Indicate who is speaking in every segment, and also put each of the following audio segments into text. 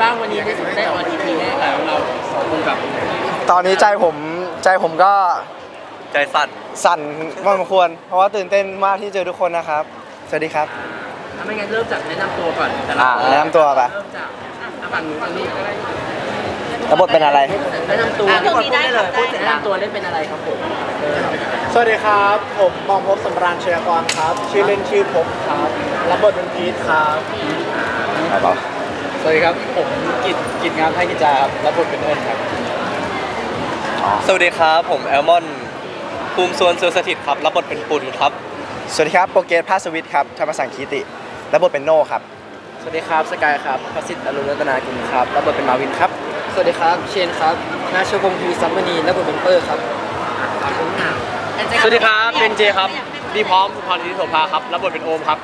Speaker 1: บ้างวันนี้รู้สึกได้ออน EP แรกแล้วเราสองคนกับ
Speaker 2: ตอนนี้ใจผมใจผมก็
Speaker 3: ใจสั่น
Speaker 2: สั่นพอสมควร เพราะว่าตื่นเต้นมากที่เจอทุกคนนะครับ สวัสดีครับ
Speaker 1: ถ้าไม่งั้นเริ่มจากแนะนำตัวก่อนแต่ละ
Speaker 2: อ่าแนะนำตัวปะ
Speaker 1: เริ่มจากอะฝั่งนู้นฝั่งนี้
Speaker 2: แล้วบทเป็นอะไร
Speaker 1: แนะนำตัว
Speaker 4: อะตรงนี้ได้
Speaker 1: เลย
Speaker 4: ได้
Speaker 1: พูดเสร็จแนะนำตัวเล่นเป็นอะไรครับผม
Speaker 5: สวัสดีครับ ผมปองภพบสำราญเชียกรครับ ชื่อเล่นชื่อภพครับ รับบทเป็นพีทครับ
Speaker 2: ส วัสดีครับ ผมกิจกิจงามไทยกิจจาครับรับบทเป็นเอิญครับ
Speaker 3: สวัสดีครับ ผมแอลมอนภูมิสวนเสือสถิตครับรับบทเป็นปุณครับ
Speaker 2: สวัสดีครับโปรเกรสภาสวิทย์ครับธรรมสังคีติรับบทเป็นโน่ครับ
Speaker 5: สวัสดีครับสกายครับพสิทธิ์อรุณรัตนากุลครับรับบทเป็นมาวินครับ สวัสดีครับเชนครับนาชวงศ์พีซัมมณีรับบทเป็นเปอร์ครับ
Speaker 3: สวัสดีครับเป็นเจครับดีพร้อมสุพรรณทิโสภาครับรับบทเป็นโอมครับ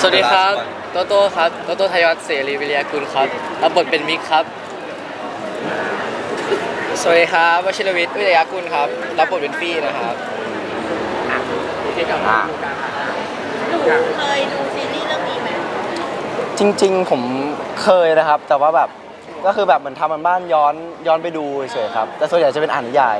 Speaker 6: สวัสดีครับ โตโต้ครับโตโต้ทยวัฒน์เสรีวิริยากุลครับรับบทเป็นมิกครับ สวัสดีครับวชิรวิทย์วิทยากุลครับรับบทเป็นฟี่นะครับ
Speaker 1: โอเคกับ
Speaker 2: อ่า
Speaker 1: ดูการผ่าน
Speaker 4: หนูเคยดูซีรีส์เรื่องนี้ไหม
Speaker 2: จริง ๆ ผมเคยนะครับ แต่ว่าแบบก็คือแบบเหมือนทำมันบ้านย้อนย้อนไปดูเฉยๆครับ แต่ส่วนใหญ่จะเป็นอ่านนิยาย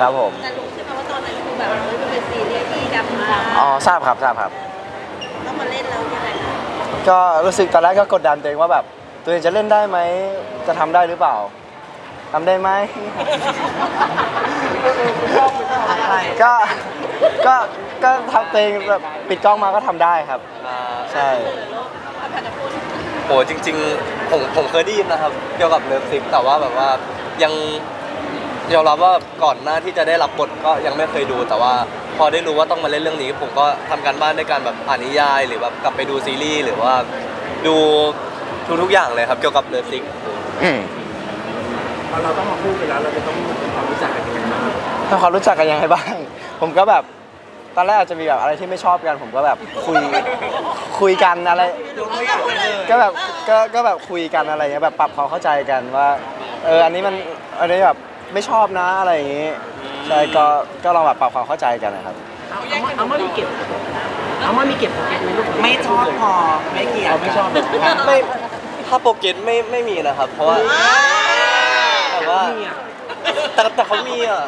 Speaker 2: ครับผม
Speaker 4: แต่รู้ใช่ไหมว่าตอนนั้นคือแบบเฮ้ยมันเป็นซีรีส์ที่ดังมาก
Speaker 2: อ๋อทราบครับทราบครับ
Speaker 4: ต้องมาเล่นแล้วยังไงคะ
Speaker 2: ก็รู้สึกตอนแรกก็กดดันตัวเองว่าแบบ ตัวเองจะเล่นได้ไหม จะทำได้หรือเปล่าทำได้ไหมก็ก็ก็ทำตัวเองแบบปิดกล้องมาก็ทำได้ครับใช่
Speaker 4: ทำพันธพูด
Speaker 3: โหจริง ๆ ผมผมเคยได้ยินนะครับ เกี่ยวกับเลิฟซิกแต่ว่าแบบว่ายังยอมรับว่าก่อนหน้าที่จะได้รับบทก็ยังไม่เคยดูแต่ว่า พอได้รู้ว่าต้องมาเล่นเรื่องนี้ ผมก็ทำการบ้านด้วยการแบบอ่านนิยาย หรือแบบกลับไปดูซีรีส์หรือว่าดูทุกๆอย่างเลยครับเกี่ยวกับเลิฟซิก
Speaker 2: อืม
Speaker 1: พอเราต้องมาพูดกันแล้วเราจะต้องทำความรู้จักกันยังไงบ้าง
Speaker 2: ทำความรู้จักกันยังไงบ้าง ผมก็แบบตอนแรกอาจจะมีแบบอะไรที่ไม่ชอบกันผมก็แบบคุยคุยกันอะไร ก็แบบก็ก็แบบคุยกันอะไรเงี้ยแบบปรับความเข้าใจกันว่าเอออันนี้มันอันนี้แบบไม่ชอบนะอะไรอย่างงี้ ใช่ก็ก็ลองแบบปรับความเข้าใจกันนะครับ
Speaker 1: เอาเอามาเอามามีเก็บเอามามีเก็บโปรแกรมในรูป
Speaker 5: ไม่ชอบพอไม่เกี่ยว
Speaker 1: เราไม่ชอบเลย
Speaker 3: ไม่ถ้าโปรเกรสไม่ไม่มีนะครับ เพราะว่าแต่ว่า
Speaker 1: มีอะ
Speaker 3: แต่แต่เขามีอะ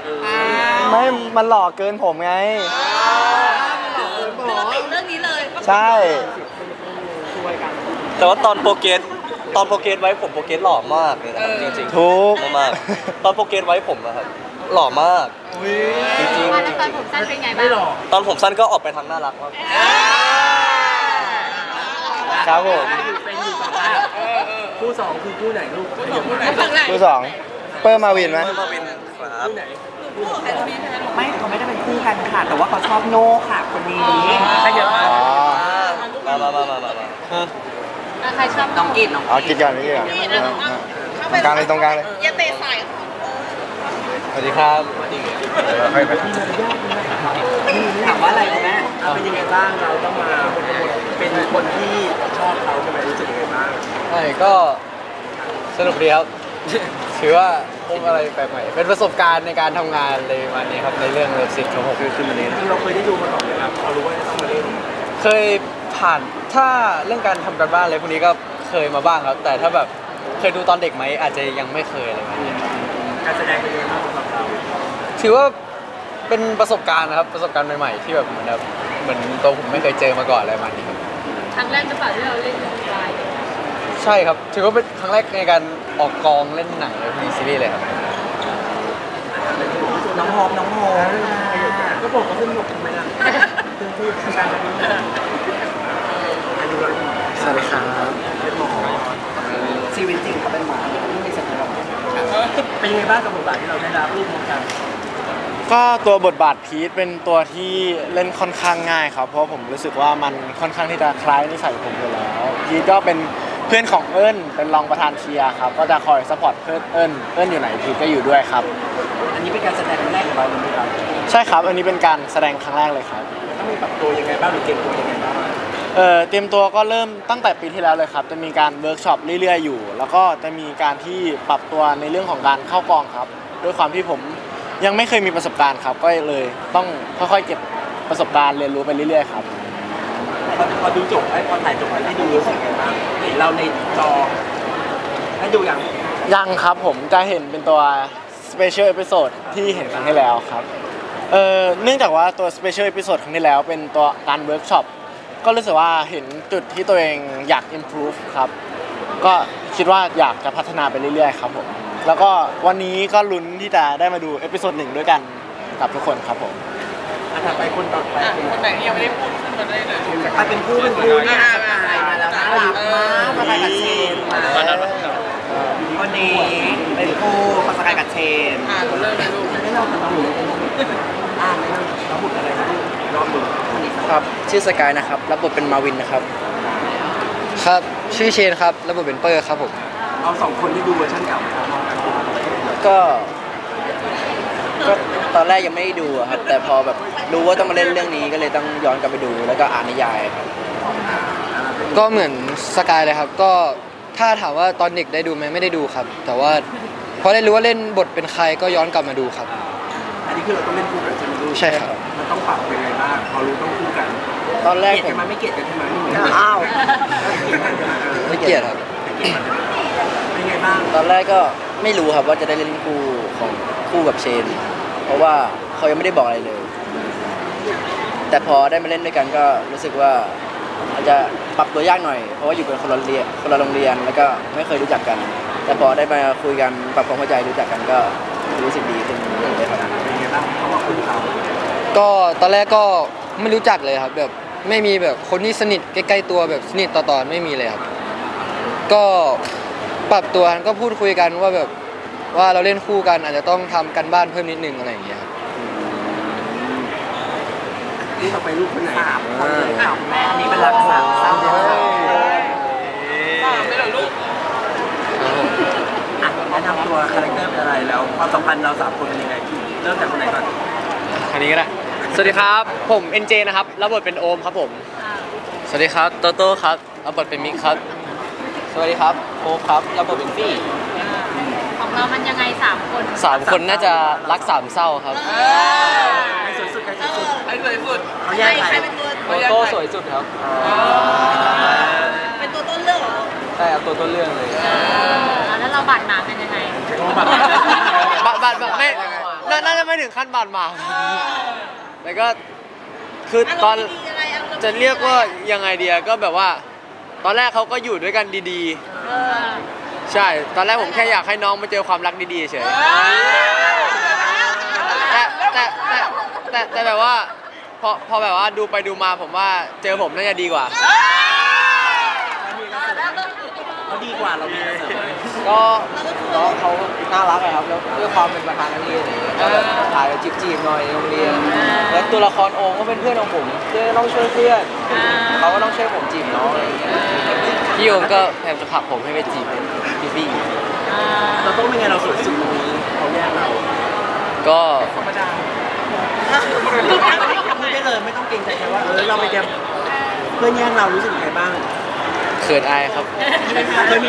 Speaker 2: ไม่มันหลอกเกินผมไง
Speaker 4: คือเราติดเรื่องนี้เลย
Speaker 2: ใช่
Speaker 3: แต่ว่าตอนโปรเกรสตอนโปรเกรสไว้ผมโปรเกรสหล่อมากเลยนะครับจริงๆ
Speaker 2: ทุก
Speaker 3: มากๆตอนโปรเกรสไว้ผมนะครับ หล่อมาก จริงๆจริง
Speaker 4: ตอนผมสั้นเป็นไง
Speaker 1: ไม่
Speaker 4: บ้าง
Speaker 1: หรอก
Speaker 3: ๆตอนผมสั้นก็ออกไปทางน่ารักมาก
Speaker 2: ครับผม
Speaker 1: เป็นอยู่ต่อไปคู่สองคือคู่ไหนลูกคู่ไหน
Speaker 4: ฝั่งไหน
Speaker 2: คู่สองเปิ้ลมาวินไหม
Speaker 3: มาวินครับ
Speaker 1: คู่ไหน
Speaker 5: ไม่เขาไม่ได้เป็นคู่กันค่ะ แต่ว่าเขาชอบโน่ค่ะคนนี้
Speaker 1: ใครเยอะมา
Speaker 2: อ๋อ
Speaker 3: มามามามามามา
Speaker 4: ใครชอบน้องกินน้อง
Speaker 2: เอากินก่อนกินก่อนตรงกลางเลยตรงกลางเลย
Speaker 4: อย่าเตะสาย
Speaker 2: สวัสดีครับ
Speaker 5: ถามว่าอะไรคุณแม่
Speaker 1: เอาเป็นยังไงบ้างเราต้องมาเป็นคนที่ชอบเขาใช่ไหมรู้สึกยังไงบ้าง
Speaker 6: ใช่ก็สนุกดีครับถือว่าพบอะไรแปลกใหม่เป็นประสบการณ์ในการทำงานเลยวันนี้ครับในเรื่องเลิฟซิกของผม
Speaker 1: จริงเราเคยได้ดูมาก่อนไหมครับเรารู้ว่าจะต้องมาเล่น
Speaker 6: เคยผ่านถ้าเรื่องการทำการบ้านอะไรพวกนี้ก็เคยมาบ้างครับ แต่ถ้าแบบเคยดูตอนเด็กไหมอาจจะยังไม่เคยอะไรแบบนี้ครับ
Speaker 1: การแสดงเป็นยังไงบ้างสำหรับเรา
Speaker 6: ถือว่าเป็นประสบการณ์นะครับประสบการณ์ใหม่ๆที่แบบเหมือนแบบเหมือนตัวผมไม่เคยเจอมาก่อนอะไรประมาณนี้ครับ
Speaker 4: ครั้งแรกหรือเปล่าที่เราเล่นไลน์
Speaker 6: ใช่ครับ ถือว่าเป็นครั้งแรกในการออกกองเล่นหนังเลยมีซีรีส์เลยครับ
Speaker 5: น้องโฮมน้องโฮม
Speaker 1: ก็บอกว่าสนุกทำไมล่ะคือคือการแบบนี้อายุเรา
Speaker 2: สวัสดีครับ
Speaker 1: เป็นหมอ
Speaker 5: ชีวิตจริงเขาเป็นหมอไม่มีสติหรอก
Speaker 1: เป็นยังไงบ้างกับบทบาทที่เราได้รับร่วมกัน
Speaker 7: ก็ตัวบทบาทพีทเป็นตัวที่เล่นค่อนข้างง่ายครับ เพราะผมรู้สึกว่ามันค่อนข้างที่จะคล้ายนิสัยผมอยู่แล้วพีทก็เป็นเพื่อนของเอิญเป็นรองประธานเชียร์ครับ ก็จะคอย support เพื่อนเอิญเอิญอยู่ไหนพีทก็อยู่ด้วยครับ
Speaker 1: อันนี้เป็นการแสดงครั้งแรกของเราเลยไหมครับ
Speaker 7: ใช่ครับ อันนี้เป็นการแสดงครั้งแรกเลยครับ
Speaker 1: ต้องมีปรับตัวยังไงบ้างหรือเตรียมตัวยังไงบ้าง
Speaker 7: เอ่อเตรียมตัวก็เริ่มตั้งแต่ปีที่แล้วเลยครับ จะมีการเวิร์กช็อปเรื่อยๆอยู่ แล้วก็จะมีการที่ปรับตัวในเรื่องของการเข้ากองครับ ด้วยความที่ผมยังไม่เคยมีประสบการณ์ครับ ก็เลยต้องค่อยๆเก็บประสบการณ์เรียนรู้ไปเรื่อยๆครับ
Speaker 1: อพอพอดูจบไอ้พอถ่ายจบแล้วได้ดูรู้สึกไงบ้างเห็นเราในจอได้ดูยัง
Speaker 7: ยังครับผมจะเห็นเป็นตัว Special Episode ที่เห็นครั้งที่แล้วครับ เอ่อเนื่องจากว่าตัว Special Episode ครั้งที่แล้วเป็นตัวการเวิร์กช็อป ก็รู้สึกว่าเห็นจุดที่ตัวเองอยาก improve ครับ ก็คิดว่าอยากจะพัฒนาไปเรื่อยๆ ครับผม แล้วก็วันนี้ก็ลุ้นที่จะได้มาดู episode หนึ่งด้วยกันกับทุกคนครับผม
Speaker 1: อะถัดไปคนต่อไป
Speaker 5: คนไหนยังไม่ได้พูดขึ้นมาได้เลย
Speaker 1: ใครเป็นผู้เป็นผู้เนี่ยสกายมาแล้วนะมาสกายกับเชนมาวันนี้เป็นผู้มาสกายกับเชน
Speaker 5: อ่าเริ่มเลยลูก
Speaker 1: ไม่เล่ากับน้องหนูอ่าไม่เล่าเราพูดอะไรนะ รอบหนึ่ง
Speaker 5: ครับชื่อสกายนะครับรับบทเป็นมาวินนะครับ ครับชื่อเชนครับรับบทเป็นเปอร์ครับผม
Speaker 1: เอาสองคนที่ดูเวอร์ชันเก่าครับ
Speaker 5: ก็ก็ตอนแรกยังไม่ได้ดูอะครับแต่พอแบบรู้ว่าต้องมาเล่นเรื่องนี้ก็เลยต้องย้อนกลับไปดู แล้วก็อ่านนิยายครับ
Speaker 8: ก็เหมือนสกายเลยครับก็ถ้าถามว่าตอนเด็กได้ดูไหมไม่ได้ดูครับ แต่ว่าพอได้รู้ว่าเล่นบทเป็นใครก็ย้อนกลับมาดูครับ
Speaker 1: อันนี้ คือเราต้องเล่นคู่กันใช่ไหมลูก
Speaker 8: ใช่ครับ
Speaker 1: มันต้องปรับยังไงบ้างพอรู้ต้องคู่กัน
Speaker 5: ตอนแรก
Speaker 1: เกลียด
Speaker 5: ผม
Speaker 1: กันมาไม่เกลียดกันใช่ไหมไม่เหมือนกันอ้าว
Speaker 8: ไม่เกลียดครับ
Speaker 1: เป็นไงบ้าง
Speaker 5: ตอนแรกก็ไม่รู้ครับว่าจะได้เล่นคู่ของคู่กับเชน เพราะว่าเขายังไม่ได้บอกอะไรเลย แต่พอได้มาเล่นด้วยกันก็รู้สึกว่าอาจจะปรับตัวยากหน่อย เพราะว่าอยู่เป็นคนละเรียนคนละโรงเรียนแล้วก็ไม่เคยรู้จักกัน แต่พอได้มาคุยกันปรับความเข้าใจรู้จักกันก็รู้สึกดีขึ้นเลยครับ
Speaker 1: เป็นไง บ้างเขามาคุยเขา
Speaker 8: ก็ตอนแรกก็ไม่รู้จักเลยครับ แบบไม่มีแบบคนที่สนิทใกล้ๆตัวแบบสนิทต่อๆไม่มีเลยครับ ก็ปรับตัวกันก็พูดคุยกันว่าแบบว่าเราเล่นคู่กันอาจจะต้องทำกันบ้านเพิ่มนิดนึงอะไรอย่างเงี้ยครับ
Speaker 1: นี่ต่อไปลูกคนไหนสามคนเลยค่ะแม่อันนี้เป็นรักสามสามเดือนสามไม่หรอลูกอะแนะนำตัว character เป็นอะไรแล้วความสัมพันธ์เราสามคนเป็นยังไงเริ่มจากคนไหนก่อน
Speaker 6: อันนี้ก็ได้ สวัสดีครับ ผมเอ็นเจนะครับ รับบทเป็นโอมครับผม
Speaker 8: สวัสดีครับ โตโต้ครับ รับบทเป็นมิกครับ
Speaker 5: สวัสดีครับโฟครับ รับบทเป็นฟี่
Speaker 4: ของเรามันยังไงสามคน
Speaker 8: สามคนน่าจะรักสามเศร้าครับ
Speaker 1: ใครสวยสุด ใครสวยสุด
Speaker 5: ไอ้สวยสุด
Speaker 1: เขาแยกใคร
Speaker 4: เป็นตัว
Speaker 5: โตโต้สวยสุดครับ
Speaker 4: เป็นตัวต้นเรื่องเหรอ
Speaker 5: ใช่ครับตัวต้นเรื่องเลย
Speaker 4: แล้วเราบาดหมางกันยังไง
Speaker 6: บาดบาดบาดไม่ น่าน่าจะไม่ถึงขั้นบาดหมางแต่ก็คือตอนจะเรียกว่ายังไงเดียก็แบบว่า ตอนแรกเขาก็อยู่ด้วยกันดีๆ ใช่ ตอนแรกผมแค่อยากให้น้องมาเจอความรักดีๆเฉยแต่แต่แต่แต่แต่แบบว่าพอพอแบบว่าดูไปดูมาผมว่าเจอผมน่าจะดีกว่า
Speaker 1: เขาดี กว่าเรามีกระเสริม
Speaker 5: ก็น้องเขาน่ารักอะครับแล้วด้วยความเป็นประธานนักเรียนอะไรอย่างเงี้ยก็แบบถ่ายแบบจีบๆหน่อยในโรงเรียน แล้วตัวละครโอมก็เป็นเพื่อนของผมเพื่อนต้องช่วยเพื่อนเขาก็ต้องช่วยผมจีบน้องอะไรอย่างเงี้ย
Speaker 8: พี่โอมก็พยายามจะผลักผมให้ไปจีบพี่ฟี่
Speaker 1: เราต้องเป็นไงเราสวยสุดตรงนี้เขาแยกเรา
Speaker 8: ก็
Speaker 1: พูดได้เลยไม่ต้องเกรงใจใครว่าเออเราไปแกเพื่อนแย่งเรารู้สึกยังไงบ้าง
Speaker 8: เขินอายครับ
Speaker 1: เคยมี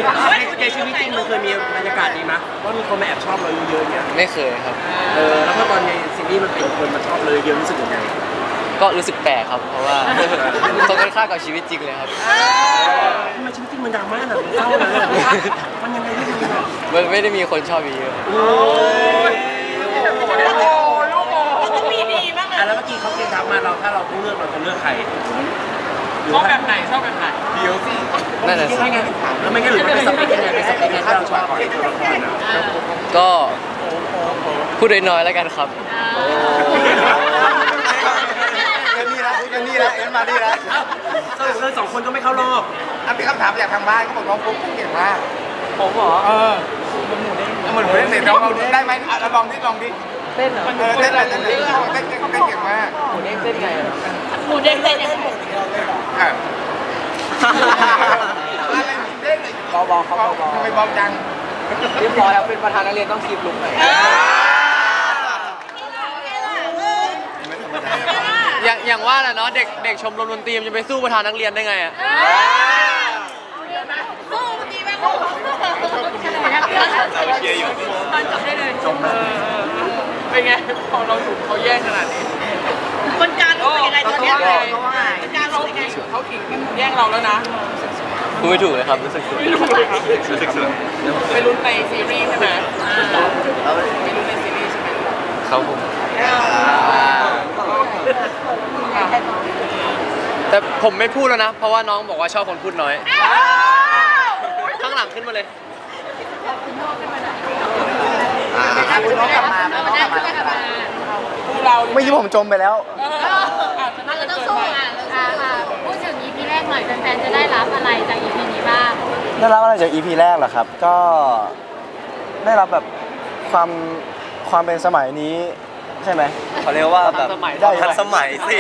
Speaker 1: ในชีวิตจริงมันเคยมีบรรยากาศดีมั้ยว่ามีคนมาแอบชอบเราเยอะๆเนี่ย
Speaker 8: ไม่เคยครับ
Speaker 1: เออแล้วพอตอนในซีรีส์มันเป็นคนมาชอบเลยเยอะรู้สึกยังไง
Speaker 8: ก็รู้สึกแปลกครับ เพราะว่าตรงกันข้ามกับชีวิตจริงเลยครับ
Speaker 1: ทำไมชีวิตจริงมันดราม่าหนักมันเศร้านะมันยังไงที่มันแบบ
Speaker 8: มันไม่ได้มีคนชอบเยอะ
Speaker 1: โอ้ยอะแล้วเมื่อกี้เขาเกณฑ์ทักมาเราถ้าเราต้องเลือกเราจะเลือกใคร ชอบแบบไหนชอบแบบไหนเดี๋ยวสิ
Speaker 8: นั่นน่ะสิ
Speaker 1: ไม่งั้นแล้วไม่งั้นหรือมันเป็นสเปคยังไงเป็นสเปคยังไงที่เราชอบในตัวละครนะ
Speaker 8: ก็พูดน้อยๆแล้วกันครับ
Speaker 7: กันนี่ละกันนี่ละเอ็นมาดีละ
Speaker 1: สรุปเลยสองคนก็ไม่เข้ารอบ
Speaker 7: อะมีคำถามจากทางบ้านเขาบอกน้องฟุ๊กเก่งมาก
Speaker 5: ผมเหรอ
Speaker 7: เออมันหมูเด้งมันหมูเด้งเสร็จลองเอาได้ไหมอะเราลองดิลองดิ
Speaker 5: เต้นเหรอ
Speaker 7: เออเต้นอะไรเต้นอะไรเต้นเต้นเต้นเก่งมาก
Speaker 5: หมูเด้งเต้นไงอะ
Speaker 4: หมูเด้งเต้นยังไง
Speaker 7: อะ
Speaker 5: เบาๆเขาเบา
Speaker 7: ทำไมเบาจัง
Speaker 5: ๆเรียบร้อยครับเป็นประธานนักเรียนต้องคีบลุกหน่อย
Speaker 6: อย่างอย่างว่าแหละเนาะเด็กเด็กชมรมดนตรีมันจะไปสู้ประธานนักเรียนได้ไงอะ
Speaker 4: สู้เมื่อกี้แม่สู้เชียร์อยู่ตอนจบได้เลย
Speaker 1: จบเลย
Speaker 9: เป็นไงพอเราถูกเขาแย่งขนาดนี้
Speaker 4: คนกลางรู้สึกยังไง ตอนเนี้ย
Speaker 9: เขา
Speaker 4: คนกลางรู้สึกยังไง
Speaker 9: เขาขิงแย่งเราแล้วนะ
Speaker 3: พูดไม่ถูกเลยครับรู้สึกสุด
Speaker 9: ไม่รู้เลยครับ
Speaker 3: รู้สึกสุด
Speaker 9: ไปลุ้นในซีรีส์ใช่ไหมไปลุ้นในซีรีส์ใช่ไหม
Speaker 3: ครับผม
Speaker 6: แต่ผมไม่พูดแล้วนะ เพราะว่าน้องบอกว่าชอบคนพูดน้อย ข้างหลังขึ้นมาเลย
Speaker 1: คุณน้องกลับมาคุณน้องกลับมา
Speaker 9: คู่เรา
Speaker 2: เมื่อกี้ผมจมไปแล้ว
Speaker 9: เอออาจจะน่า
Speaker 4: เรา
Speaker 9: จะ
Speaker 4: ต้อง
Speaker 9: เกิน
Speaker 4: สู้
Speaker 9: ไป
Speaker 4: อะอ่าอ่าพูดถึง EP แรกหน่อยแฟนๆจะได้รับอะไรจาก EP นี้บ้าง
Speaker 2: ได้รับอะไรจาก EP แรกเหรอครับ ก็ได้รับแบบความความเป็นสมัยนี้ใช่ไหม
Speaker 3: เขาเรียกว่าแบบ
Speaker 6: ทันสมัย
Speaker 2: ได้
Speaker 3: ทันสมัยสิ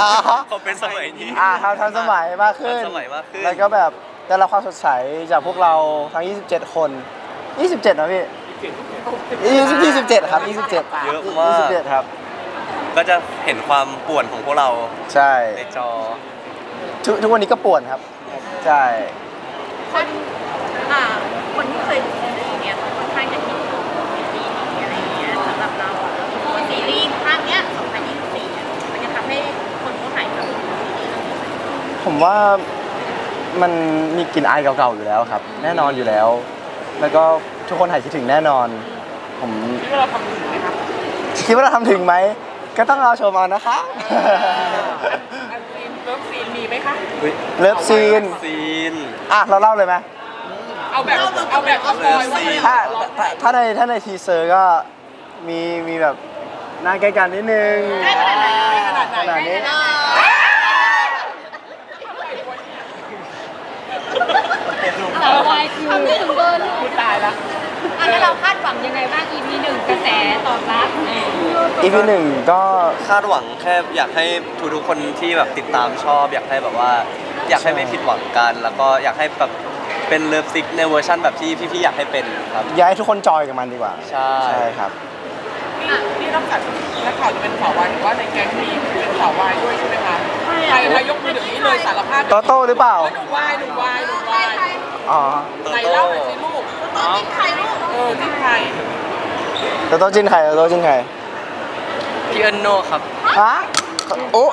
Speaker 2: อ่าฮะ
Speaker 3: เขาเป็นสมัยนี้
Speaker 2: อ่าทำทันสมัยมากขึ้น
Speaker 3: ทันสมัยมากขึ้น
Speaker 2: แล้วก็แบบได้รับความสดใสจากพวกเราทั้ง 27 คน 27นะพี่20 27 ครับ 27
Speaker 3: เยอะมาก
Speaker 2: 27 ครับ
Speaker 3: ก็จะเห็นความป่วนของพวกเรา
Speaker 2: ใช่
Speaker 3: ในจอ
Speaker 2: ทุกทุกวันนี้ก็ป่วนครับ ใช่
Speaker 4: คนอ่าคนที่เคยดูซีรีส์เนี่ยเขาค่อนข้างจะคิดถึงซีรีส์นี้อะไรเงี้ยสำหรับเราอะแล้วก็ซีรีส์ภาคเนี้ย2024อะมันจะทำให้คนเขาหายคิดถึงซีรีส์เรื่องนี้ไหม
Speaker 2: ผมว่ามันมีกลิ่นอายเก่าๆอยู่แล้วครับ แน่นอนอยู่แล้ว แล้วก็ทุกคนหายคิดถึงแน่นอน ผม
Speaker 9: ที่เราทำถึงไหมครับ
Speaker 2: คิดว่าเราทำถึงไหม ก็ต้องรอชมเอานะคะ
Speaker 9: unseen love scene มีไหมคะ
Speaker 2: love
Speaker 3: scene scene
Speaker 2: อะเราเล่าเลยไหม
Speaker 9: เอาแบบเอาแบบ spoil ว่า
Speaker 2: ถ้าถ้าถ้าในถ้าใน teaser ก็มีมีแบบหน้าใกล้กันนิดนึง
Speaker 4: ได้ขนาดไหน
Speaker 9: ขนาดไหน
Speaker 2: ขนาดนี้
Speaker 4: สาววายคือทำให้ถึงเกิน
Speaker 9: พูดตายละ
Speaker 4: อะ แล้วเราคาดหวังยังไงบ้าง EP หนึ่งกระแสตอบรับ
Speaker 2: EP หนึ่งก็
Speaker 3: คาดหวังแค่อยากให้ทุกๆคนที่แบบติดตามชอบ อยากให้แบบว่า อยากให้ไม่ผิดหวังกัน แล้วก็อยากให้แบบเป็น LoveSick ในเวอร์ชันแบบที่พี่ๆอยากให้เป็นครับ
Speaker 2: อยากให้ทุกคน enjoy กับมันดีกว่า
Speaker 3: ใช่
Speaker 2: ใช่ครับ
Speaker 9: นี่นี่นักข่าวนักข่าวจะเป็นสาววายหรือว่าในแก๊งมีเป็นสาววายด้วยใช่ไหมคะใครใครยกมือเดี๋ยวนี้เลยสารภาพ
Speaker 2: โตโต้หรือเปล่า
Speaker 9: หนูวายหนูวายหนูวาย
Speaker 2: อ๋อ
Speaker 9: ไหนเล่าหน่อยสิลูก
Speaker 4: ต้องกินไข่ลูก
Speaker 9: เออที่ใคร
Speaker 2: โตโต้จินไข่โตโต้จินไข่
Speaker 6: พี่เอิญโนครับ
Speaker 2: ฮะโอ้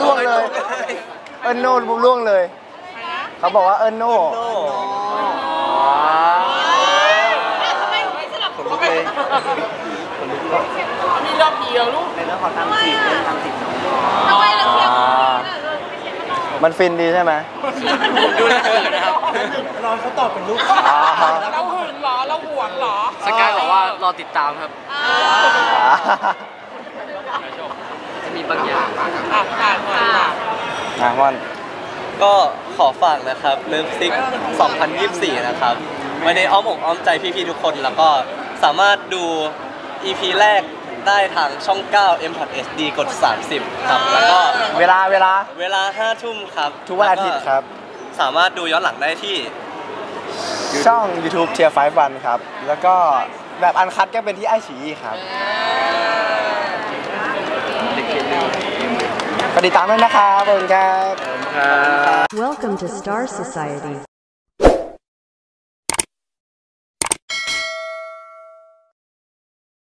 Speaker 2: ล่วงเลย เอินโน่ผมล่วงเลย เขาบอกว่าเอินโน่
Speaker 4: ทำไมหนูไม่สลับ
Speaker 3: ผมลุกเลย
Speaker 9: มีรอบเดียวลูก
Speaker 1: ในเรื่องของทำสีเรื่องทำสี
Speaker 4: ทำไมเราเทียบ
Speaker 2: อ่า มันฟินดีใช่ไหม
Speaker 6: ผมดูแล้วเขินนะครับ
Speaker 1: รอเขาตอบเป็นลูก
Speaker 2: อ่าฮะ
Speaker 9: เราหึงเหรอ เราหวงเหรอ
Speaker 6: สกายบอกว่ารอติดตามครับ จะมีบางอย่าง
Speaker 9: อะผ่านหน่อยค่ะ
Speaker 2: อะม่อน
Speaker 3: ก็ขอฝากนะครับ LoveSick 2024 นะครับไว้ในอ้อมอกอ้อมใจพี่ๆทุกคนแล้วก็สามารถดู EP แรก ได้ทางช่อง 9 m p o r t SD กด 30 ครับ แล้วก็
Speaker 2: เวลาเวลา
Speaker 3: เวลา 5 ทุ่มครับ
Speaker 2: ทุกวันอาทิตย์ครับ
Speaker 3: สามารถดูย้อนหลังได้ที่
Speaker 2: ช่อง YouTube TIA51 ครับ แล้วก็แบบ uncut ก็เป็นที่ไอฉีครับก็ติดตามด้วยนะครับขอบคุณครับ
Speaker 10: Welcome to Star Society.